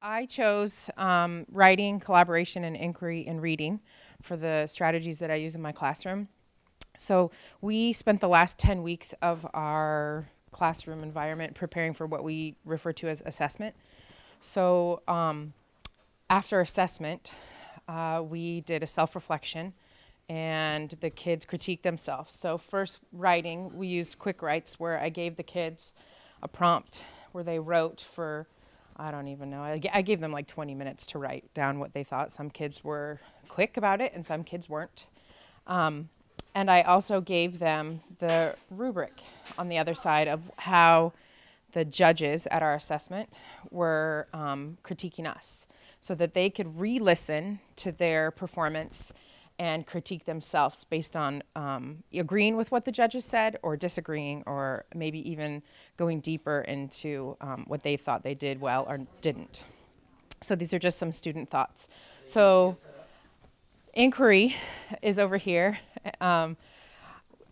I chose um, writing, collaboration, and inquiry and reading for the strategies that I use in my classroom. So we spent the last 10 weeks of our classroom environment preparing for what we refer to as assessment. So um, after assessment, uh, we did a self-reflection and the kids critiqued themselves. So first writing, we used quick writes where I gave the kids a prompt where they wrote for, I don't even know, I, I gave them like 20 minutes to write down what they thought. Some kids were quick about it and some kids weren't. Um, and I also gave them the rubric on the other side of how the judges at our assessment were um, critiquing us so that they could re listen to their performance and critique themselves based on um, agreeing with what the judges said or disagreeing or maybe even going deeper into um, what they thought they did well or didn't. So these are just some student thoughts. So inquiry is over here. Um,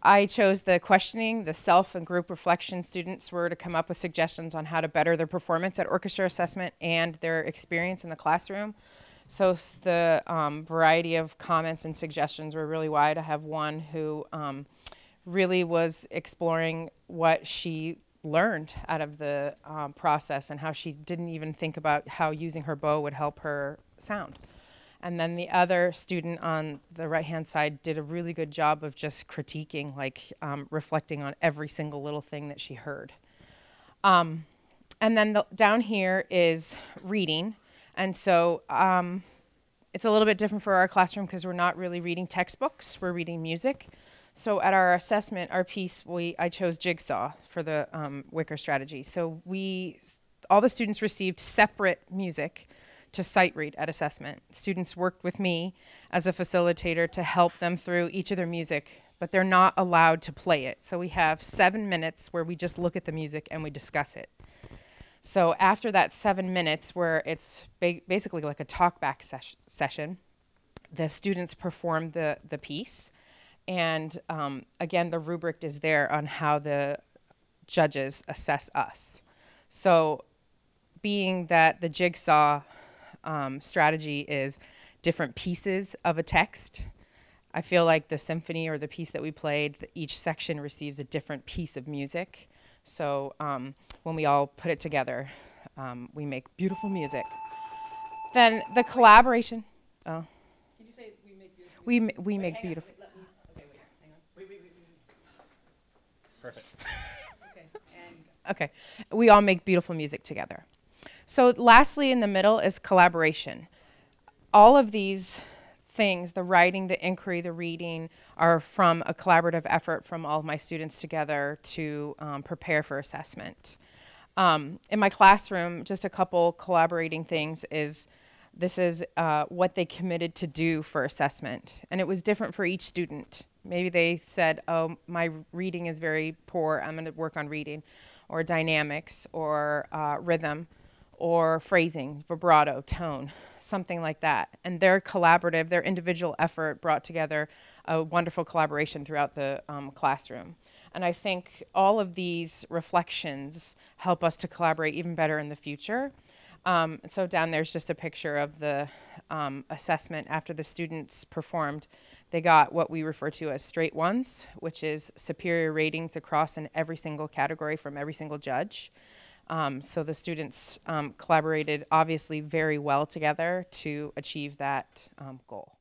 I chose the questioning, the self and group reflection students were to come up with suggestions on how to better their performance at orchestra assessment and their experience in the classroom. So the um, variety of comments and suggestions were really wide. I have one who um, really was exploring what she learned out of the um, process and how she didn't even think about how using her bow would help her sound. And then the other student on the right hand side did a really good job of just critiquing, like um, reflecting on every single little thing that she heard. Um, and then the, down here is reading. And so um, it's a little bit different for our classroom because we're not really reading textbooks, we're reading music. So at our assessment, our piece, we I chose Jigsaw for the um, WICOR strategy. So we, all the students received separate music to sight read at assessment. Students worked with me as a facilitator to help them through each of their music, but they're not allowed to play it. So we have seven minutes where we just look at the music and we discuss it. So after that seven minutes, where it's ba basically like a talkback ses session, the students perform the, the piece. And um, again, the rubric is there on how the judges assess us. So being that the jigsaw um, strategy is different pieces of a text. I feel like the symphony or the piece that we played, each section receives a different piece of music. So um, when we all put it together, um, we make beautiful music. Then the collaboration. Oh. Can you say we make beautiful? We, ma we make beautiful. On, wait, okay, wait, hang on. Wait, wait, wait, wait. Perfect. Okay, and Okay. We all make beautiful music together. So lastly, in the middle is collaboration. All of these things, the writing, the inquiry, the reading, are from a collaborative effort from all of my students together to um, prepare for assessment. Um, in my classroom, just a couple collaborating things is this is uh, what they committed to do for assessment. And it was different for each student. Maybe they said, oh, my reading is very poor, I'm gonna work on reading, or dynamics, or uh, rhythm or phrasing, vibrato, tone, something like that. And their collaborative, their individual effort brought together a wonderful collaboration throughout the um, classroom. And I think all of these reflections help us to collaborate even better in the future. Um, so down there's just a picture of the um, assessment after the students performed. They got what we refer to as straight ones, which is superior ratings across in every single category from every single judge. Um, so the students um, collaborated obviously very well together to achieve that um, goal.